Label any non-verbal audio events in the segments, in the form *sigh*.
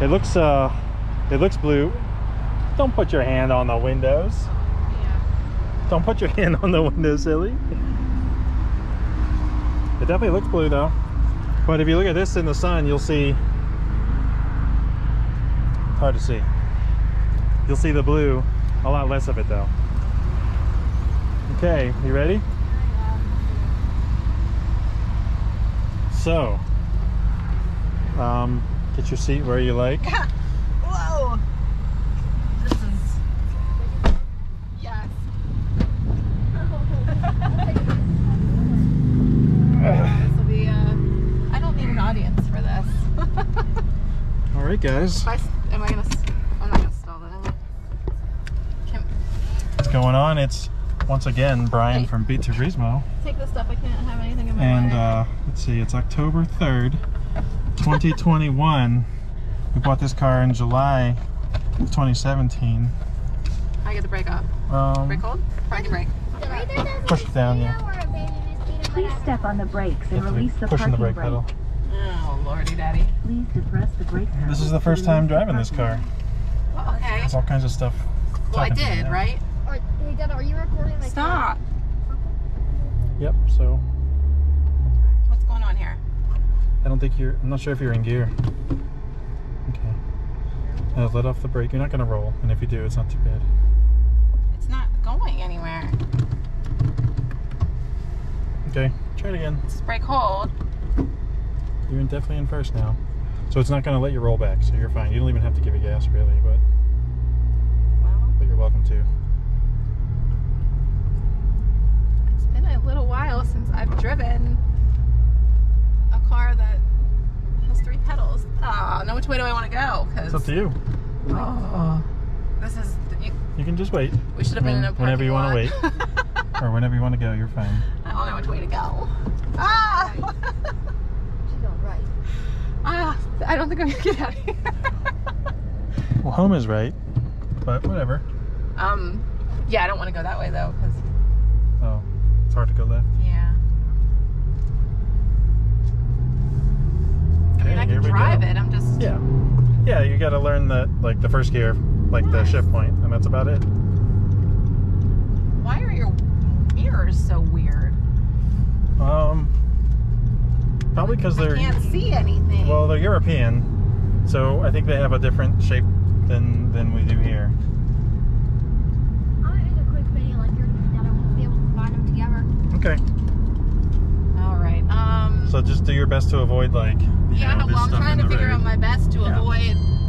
It looks uh it looks blue. Don't put your hand on the windows. Yeah. Don't put your *laughs* hand on the window, silly. It definitely looks blue though. But if you look at this in the sun, you'll see hard to see. You'll see the blue, a lot less of it though. Okay, you ready? So, um, get your seat where you like. *laughs* Whoa. This is. Yes. *laughs* this will be. Uh, I don't need an audience for this. *laughs* All right, guys, I, am I gonna? I'm not gonna stall it. What's going on? It's once again Brian Hey. from BTurismo. take this stuff. I can't have anything in my And uh, let's see, it's October 3rd, 2021. we bought this car in July of 2017. I get the brake up. Um, Brake hold. Parking brake. Push it down, yeah. Please step on the brakes and have to be release the pushing parking the brake brake. pedal. Oh lordy, daddy. Please depress the brake pedal. This is the first time driving this car. Well, okay. There's all kinds of stuff. Well, I talking to me did, right? Are, hey, Dad, are you recording my Stop. Yep, so What's going on here? I don't think you're, I'm not sure if you're in gear. Okay. Uh, let off the brake. You're not going to roll, and if you do, it's not too bad. It's not going anywhere. Okay, try it again. Just brake hold. You're in- definitely in first now. So it's not going to let you roll back, so you're fine. You don't even have to give it gas, really, but, Well, but you're welcome to. it's been a little while since I've driven a car that has three pedals. Ah, now which way do I want to go? Cause It's up to you. oh, this is. You, You can just wait. we should have been in a When- whenever you want wanna wait, *laughs* Or whenever you want to go, you're fine. I don't know which way to go. Ah, She's all right. *laughs* ah, I don't think I'm gonna get out of here. *laughs* Well, home is right, but whatever. um, yeah, I don't want to go that way though, because Oh, it's hard to go left. yeah. I mean, I here can we drive go. it. I'm just. Yeah. Yeah, you got to learn the like the first gear, like the shift point, and that's about it. Why are your mirrors so weird? Um, probably because they're can't see anything. well, they're European, so I think they have a different shape than than we do here. I'm make a quick video like you're doing that. I won't be able to find them together. Okay. All right. Um. So just do your best to avoid like. You yeah. know, this well, I'm stuff trying to figure road. out my best to Yeah. avoid You're fine.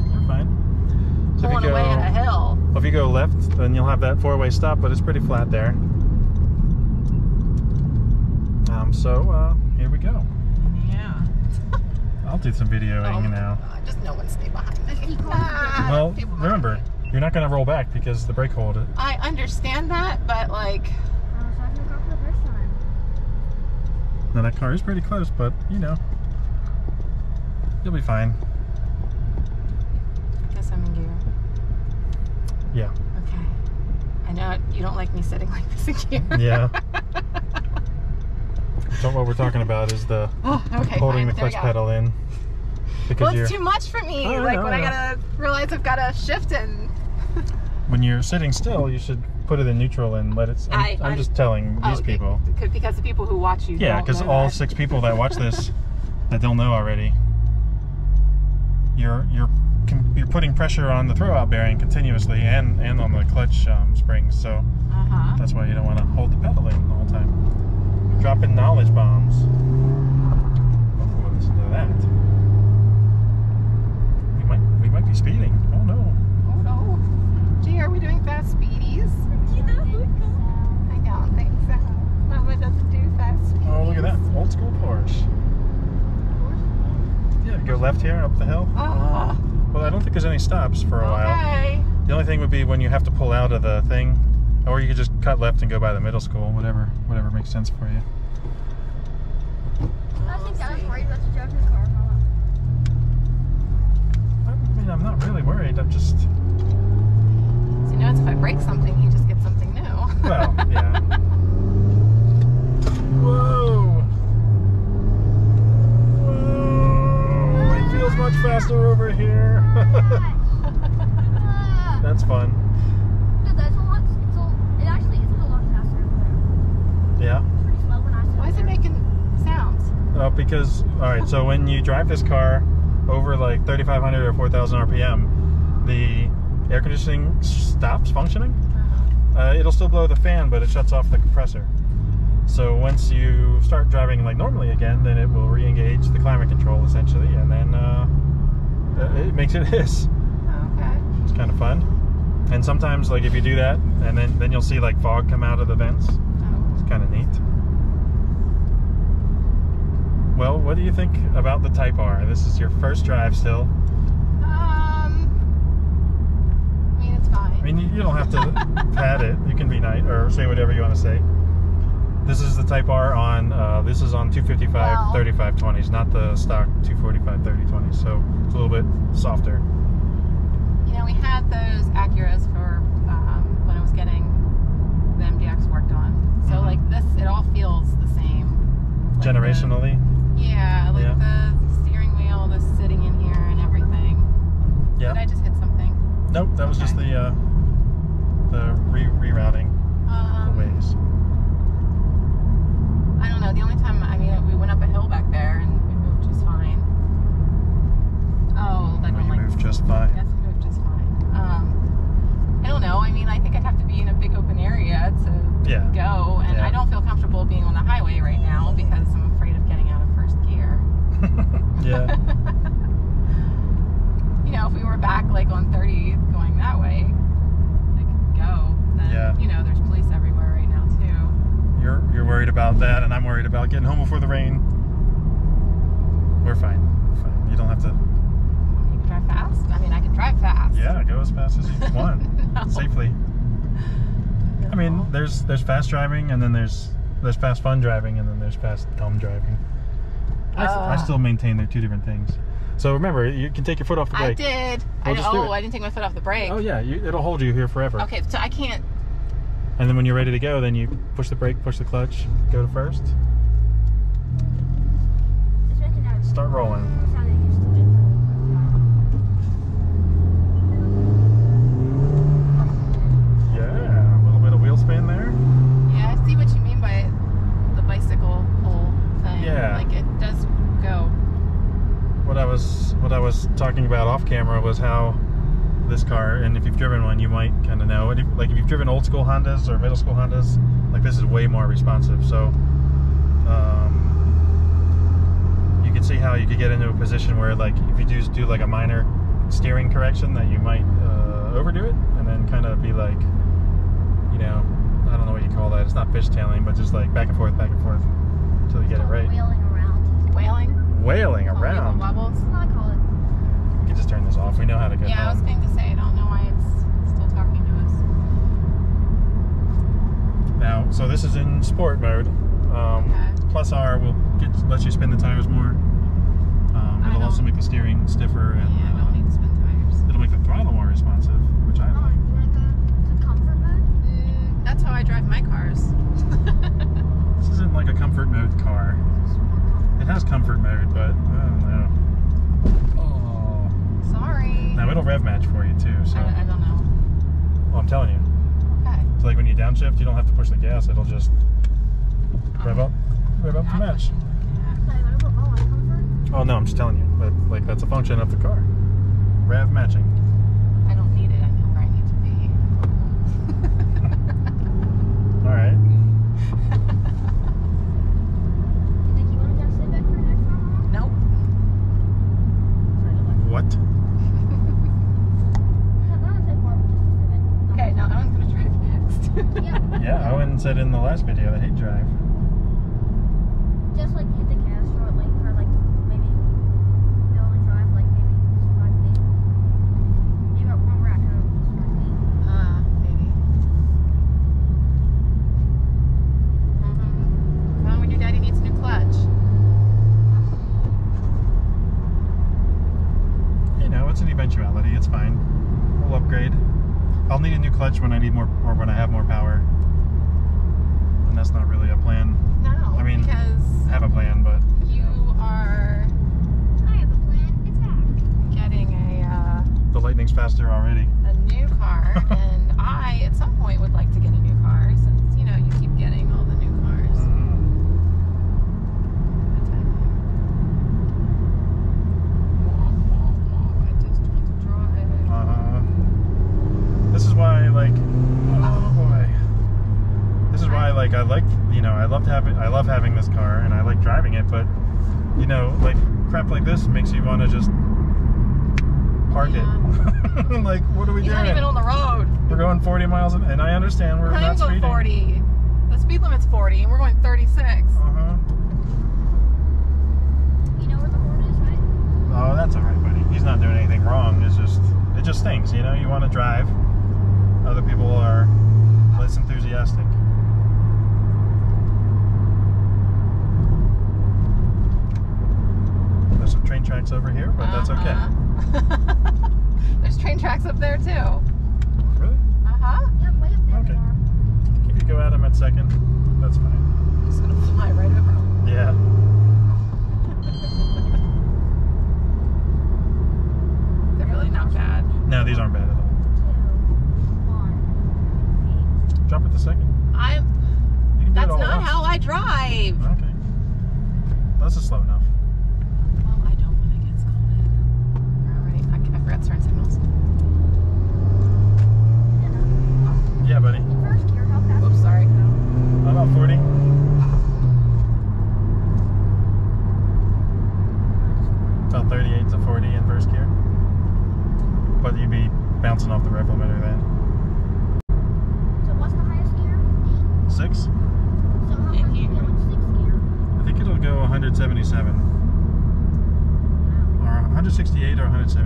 So if pulling you go, away at a hill. well, if you go left, then you'll have that four-way stop, but it's pretty flat there. Um. So uh, here we go. Yeah. *laughs* I'll do some videoing Oh, now. God, Just no one stay behind me. Let's keep going. Ah, Well, people remember, me. you're not going to roll back because the brake hold. It. I understand that, but like, I was driving the car for the first time. Now that car is pretty close, but you know, you'll be fine. I guess I'm in gear. Yeah. Okay. I know you don't like me sitting like this again. *laughs* Yeah. *laughs* So what we're talking about is the oh, okay. holding fine. the clutch pedal in because Well, you're it's too much for me. Oh, like know, when I I gotta realize I've gotta shift and. *laughs* when you're sitting still, you should put it in neutral and let it. I'm, I- I'm I- just telling Oh, these people. Because the people who watch you. Yeah, because all that. six people that watch this that don't know already, you're you're putting pressure on the throwout bearing continuously and and on the clutch um, springs. So Uh huh. That's why you don't want to hold the pedal in the whole time. Dropping knowledge bombs. Oh, listen to that. We might we might be speeding. Oh no. Oh no. Gee, are we doing fast speedies? I don't think so. Mama doesn't do fast speedies. Oh look at that. Old school Porsche. Yeah, go left here up the hill. Oh, Well I don't think there's any stops for a while. okay. The only thing would be when you have to pull out of the thing. Or you could just cut left and go by the middle school, whatever whatever makes sense for you. I think that was worried about you driving car. I mean I'm not really worried, I'm just So you know, if I break something, you just get something new. Well, yeah. *laughs* Whoa! Whoa! It feels much faster over because all right, so when you drive this car over like 3,500 or 4,000 RPM, the air conditioning stops functioning. Uh, it'll still blow the fan, but it shuts off the compressor. So once you start driving like normally again, then it will re-engage the climate control essentially, and then uh, uh, it makes it *laughs* hiss. Okay. It's kind of fun. And sometimes, like if you do that, and then then you'll see like fog come out of the vents. Oh. It's kind of neat. Well, what do you think about the Type R? This is your first drive still. Um. I mean, it's fine. I mean, you, you don't have to *laughs* pat it. You can be nice or say whatever you want to say. This is the Type R on. Uh, this is on 255 Well- 3520s, not the stock 245 3020s. So it's a little bit softer. You know, we had those Acuras for um, when I was getting the MDX worked on. So Mhm. like this, it all feels the same. Like the- Generationally, yeah, like Yeah. the steering wheel, the sitting in here, and everything. yeah. Did I just hit something? Nope, that was just the uh, the re- rerouting the Um, ways. I don't know. The only time I mean, we went up a hill back there and we moved just fine. Oh, that When one you like move just fine. Yes, it moved just fine. Um, I don't know. I mean, I think I'd have to be in a big open area to Yeah. go, and Yeah. I don't feel comfortable being on the highway right now because I'm afraid of getting out of first gear. yeah. you know, if we were back like on 30 going that way, I could go. Then, Yeah. you know, there's police everywhere right now too. You're you're worried about that, and I'm worried about getting home before the rain. We're fine. We're fine. You don't have to. You can drive fast. I mean, I can drive fast. Yeah, go as fast as you *laughs* want, No. safely. I mean, there's there's fast driving, and then there's there's fast fun driving, and then there's fast dumb driving. I, s- I uh. still maintain they're two different things. So remember, you can take your foot off the I brake. did. Well, I, do oh. I didn't take my foot off the brake. Oh yeah, you, it'll hold you here forever. Okay, so I can't. And then when you're ready to go, then you push the brake, push the clutch, go to first. It's making that Start rolling. sound it used to Yeah, a little bit of wheel spin there. Yeah, I see what you mean by the bicycle pole thing. Yeah. Like it does go. What I was what I was talking about off camera was how this car, and if you've driven one, you might kind of know. And if, like if you've driven old school Hondas or middle school Hondas, like this is way more responsive. So um, you can see how you could get into a position where, like, if you do do like a minor steering correction, that you might uh, overdo it, and then kind of be like, you know, I don't know what you call that. It's not fishtailing, but just like back and forth, back and forth until you get it right. Wheeling around. Wailing. Wailing Oh, around. wobbles. That's I call it. You can just turn this off. We know how to get Yeah, I was going to say I don't know why it's still talking to us. Now, so this is in sport mode. Um, Okay. Plus R will get let you spin the tires more. I it'll also make the steering stiffer and yeah, I uh, don't need to spin tires. it'll make the throttle more responsive, which I Oh, like. you wanna comfort mode? Mm, that's how I drive my cars. *laughs* This isn't like a comfort mode car. It has comfort mode, but I don't know. Oh. Sorry. Now it'll rev match for you too. So, I, I don't know. well, I'm telling you. Okay. So like when you downshift, you don't have to push the gas. It'll just rev up, rev up to match. So you wanna put more on comfort? Oh no, I'm just telling you. But like that's a function of the car. Rev matching. I don't need it. I know where I need to be. *laughs* All right. *laughs* You think you wanna just sit back for next one? nope. What? *laughs* That one take more than just a Okay, now I'm going to drive next. Yeah. Yeah, Owen said in the last video that he'd drive. Just like hit the lightning's faster already. A new car, *laughs* and I at some point would like to get a new car since you know you keep getting all the new cars. Mm. Uh, this is why, like, oh, oh. boy, this is why, like, I like, you know, I love having, I love having this car, and I like driving it, but, you know, like, crap like this makes you want to just park it. *laughs* like what are we He's doing? not even on the road. We're going 40 miles, an- and I understand we're We're not not even speeding. going 40. The speed limit's 40, and we're going 36. Uh-huh. You know where the horn is, right? Oh, that's all right, buddy. He's not doing anything wrong. It's just it just stinks, you know. You want to drive. Other people are less enthusiastic. There's some train tracks over here, but that's okay. Uh-huh. There's train tracks up there too. Really? Uh huh. Yeah, way up there. Okay. they. If you go at them at second, that's fine. Just gonna fly right over them. Yeah. *laughs* They're really not bad. No, these aren't bad at all. Two, one, Drop it to second. I'm. You can do it That's not once. how I drive. Okay. This is slow enough.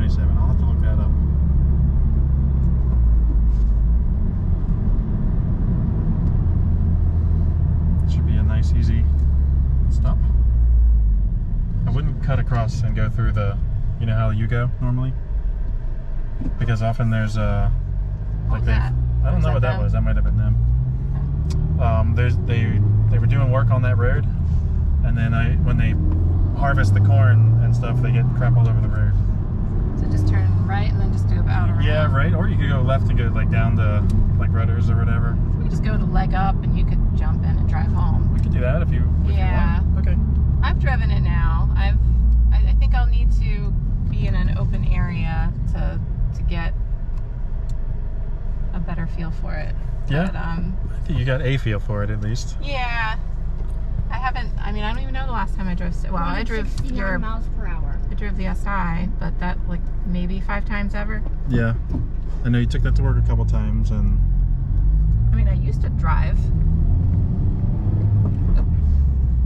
27. I'll have to look that up. Should be a nice, easy stop. I wouldn't cut across and go through the, you know how you go normally? Because often there's a, like they, I don't know that what that was. That might have been them. Um, there's they they were doing work on that road, and then I when they harvest the corn and stuff, they get crap all over the road. So just turn right and then just do about around. Yeah, right. Or you could go left and go like down the like rudders or whatever. We could just go to leg up and you could jump in and drive home. We could do that if you if Yeah. you want. Okay. I've driven it now. I've. I, I think I'll need to be in an open area to to get a better feel for it. Yeah. But, um. I think you got a feel for it at least. Yeah. I haven't. I mean, I don't even know the last time I drove. It. Well, I drove 169 your. miles per hour. I drove the SI, but that like maybe five times ever. Yeah. I know you took that to work a couple times, and I mean, I used to drive. Oh,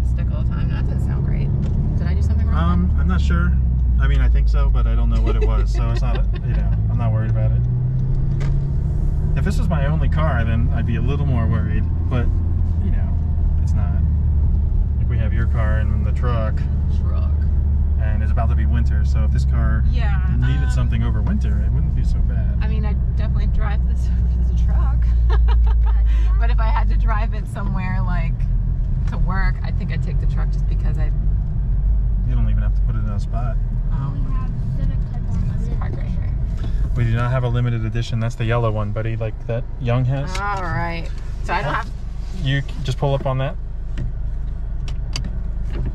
Stick all the time. That didn't sound great. Did I do something wrong? um, I'm not sure. I mean, I think so, but I don't know what it was, so it's not. *laughs* You know, I'm not worried about it. If this was my only car, then I'd be a little more worried. But you know, it's not. Like we have your car and the truck, Truck. And it's about to be winter. So if this car Yeah. needed um, something over winter, it wouldn't be so bad. I mean, I definitely drive this *laughs* as a truck. but if I had to drive it somewhere like to work, I think I'd take the truck just because I. You don't even have to put it in a spot. We Um, have Civic Type 1 it's Limited parked right here. We do not have a limited edition. That's the yellow one, buddy. Like that Young has. All right. So I don't have. You just pull up on that.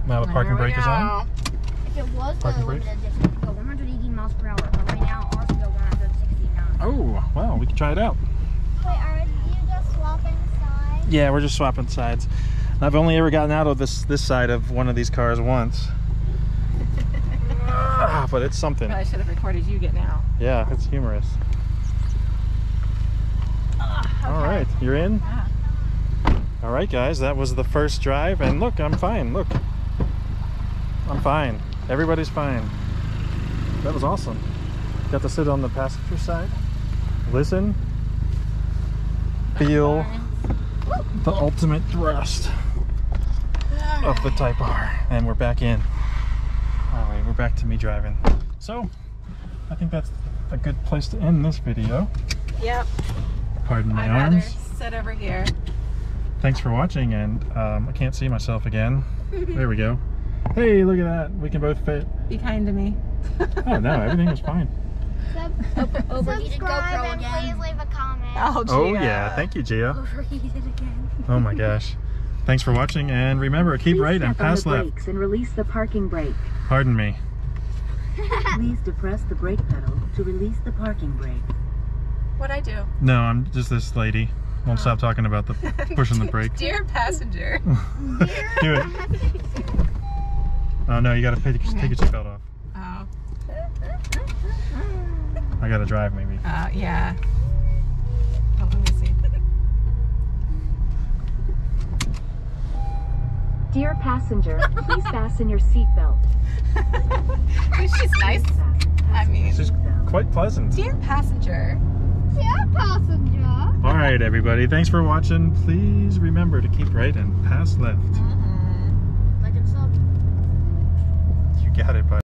Now the parking There we brake is on. Go. If it was the Parking brake? limited edition, go 118 miles per hour. But right now, ours go 169. Oh, wow. We can try it out. Wait, are you just swapping sides? Yeah, we're just swapping sides. I've only ever gotten out of this this side of one of these cars once. Ah, but it's something. I should have recorded you getting out. Yeah, it's humorous. All right, you're in. Yeah. All right, guys, that was the first drive, and look, I'm fine. Look, I'm fine. Everybody's fine. That was awesome. Got to sit on the passenger side, listen, feel the ultimate thrust of the Type R, and we're back in. All right, we're back to me driving. So, I think that's a good place to end this video. Yep. Pardon my I'd rather arms. sit over here. Thanks for watching, and um, I can't see myself again. *laughs* There we go. Hey, look at that. We can both fit. Be kind to me. Oh, no, everything was fine. Sub- Overheated subscribe GoPro and again. please leave a comment. Oh, Oh, yeah. Thank you, Gia. Overheated again. Oh, my gosh. Thanks for watching, and remember, keep Please right and pass the left. brakes and release the parking brake. Pardon me. *laughs* Please depress the brake pedal to release the parking brake. What'd I do? No, I'm just this lady. Won't oh. stop talking about the *laughs* pushing the brake. Dear passenger. *laughs* Do it. Oh no, you gotta take, take your seatbelt off. Oh. I gotta drive maybe. Uh, yeah. Oh, let me see. Dear passenger, *laughs* please fasten your seatbelt. *laughs* She's nice. I mean, she's quite pleasant. dear passenger. Dear passenger. All right, everybody. Thanks for watching. Please remember to keep right and pass left. Got it, bud.